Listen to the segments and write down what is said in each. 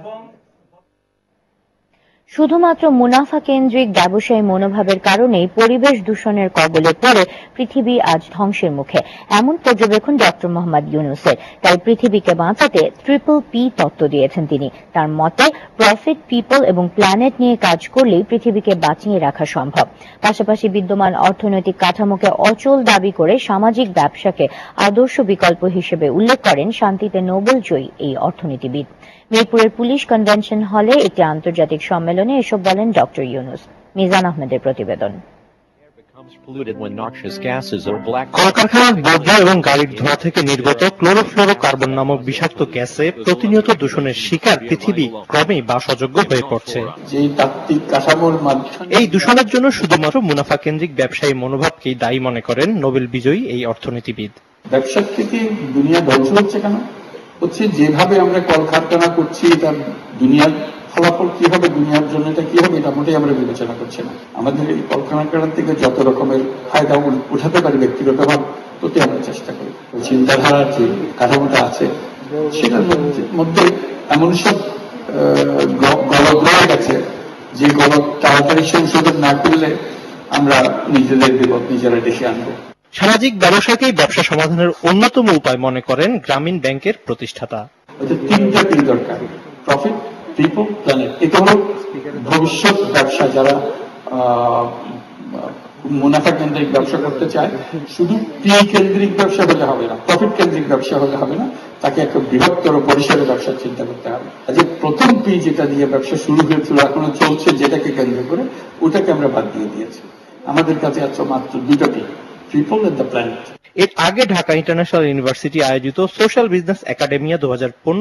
এবং শুধুমাত্র মুনাফা কেন্দ্রিক ব্যবসায়ী মনোভাবের কারণেই পরিবেশ দূষণের কবলে পড়ে পৃথিবী আজ ধ্বংসের মুখে। এমন পর্যবেক্ষণ ডক্টর মোহাম্মদ ইউনুসের। তাই পৃথিবীকে বাঁচাতে ট্রিপল পি তত্ত্ব দিয়েছেন তিনি। তার মতে, প্রফিট, পিপল এবং প্ল্যানেট নিয়ে কাজ করলেই পৃথিবীকে বাঁচিয়ে রাখা সম্ভব। পাশাপাশি বিদ্যমান অর্থনৈতিক কাঠামোকে অচল দাবি করে সামাজিক ব্যবসাকে আদর্শ বিকল্প হিসেবে উল্লেখ করেন শান্তিতে নোবেল জয়ী এই অর্থনীতিবিদ। মিরপুরের পুলিশ কনভেনশন হলে একটি আন্তর্জাতিক সম্মেলনে এসব বলেন ডক্টর ইউনুস। মিজান আহমেদের প্রতিবেদন। কলকারখানার বর্জ্য এবং গাড়ির ধোঁয়া থেকে নির্গত ক্লোরোফ্লোরো কার্বন নামক বিষাক্ত গ্যাসে প্রতিনিয়ত দূষণের শিকার পৃথিবী ক্রমেই বাস অযোগ্য হয়ে পড়ছে। এই দূষণের জন্য শুধুমাত্র মুনাফা কেন্দ্রিক ব্যবসায়ী মনোভাবকেই দায়ী মনে করেন নোবেল বিজয়ী এই অর্থনীতিবিদ। ব্যবসার থেকে দুনিয়া ধ্বংস হচ্ছে কেন? হচ্ছে যেভাবে আমরা কলকারখানা করছি তার দুনিয়ার ফলাফল কি হবে দুনিয়ার জন্য এটা কি হবে এটা মোটেই আমরা বিবেচনা করছি না। আমাদের এই কলকারখানার থেকে যত রকমের ফায়দা উঠাতে পারি ব্যক্তিগত ভাব প্রতি আমরা চেষ্টা করি। চিন্তাধারার যে কাঠামোটা আছে সেটার মধ্যে- এমন সব গলদ রয়ে গেছে যে গলদ তাড়াতাড়ি সংশোধন না করলে আমরা নিজেদের বিপদ নিজেরা ডেকে আনব। সামাজিক ব্যবসাকেই ব্যবসা সমাধানের অন্যতম উপায় মনে করেন গ্রামীণ ব্যাংকের প্রতিষ্ঠাতা। তিনটা দিক দরকার। প্রফিট পিপল প্ল্যানেট এটা হলো ভবিষ্যৎ ব্যবসা যারা মুনাফা কেন্দ্রিক ব্যবসা করতে চায়, শুধু পি কেন্দ্রিক ব্যবসা হলে হবে না প্রফিট কেন্দ্রিক ব্যবসা হলে হবে না, তাকে একটা বৃহত্তর পরিসরে ব্যবসার চিন্তা করতে হবে। আজকে প্রথম পি যেটা দিয়ে ব্যবসা শুরু হয়েছিল, এখনও চলছে, যেটাকে কেন্দ্র করে, ওটাকে আমরা বাদ দিয়ে দিয়েছি। আমাদের কাছে আছে মাত্র দুটো পি পিপল এন্ড দ্য প্ল্যানেট এর আগে ঢাকা ইন্টারন্যাশনাল ইউনিভার্সিটি আয়োজিত সোশ্যাল বিজনেস একাডেমিয়া দু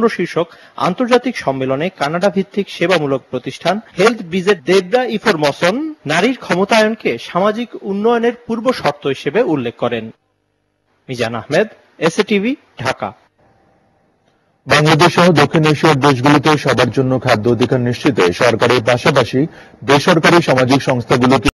শীর্ষক আন্তর্জাতিক সম্মেলনে কানাডা ভিত্তিক সেবামূলক প্রতিষ্ঠান হেলথ ব্রিজের দেবরা ইফরমসন নারীর ক্ষমতায়নকে সামাজিক উন্নয়নের পূর্ব শর্ত হিসেবে উল্লেখ করেন। Mizan Ahmed SA TV Dhaka. Bangladesh সহ দক্ষিণ এশিয়ার দেশগুলিতে সবার জন্য খাদ্য অধিকার নিশ্চিতে সরকারের পাশাপাশি বেসরকারি সামাজিক সংস্থাগুলোকে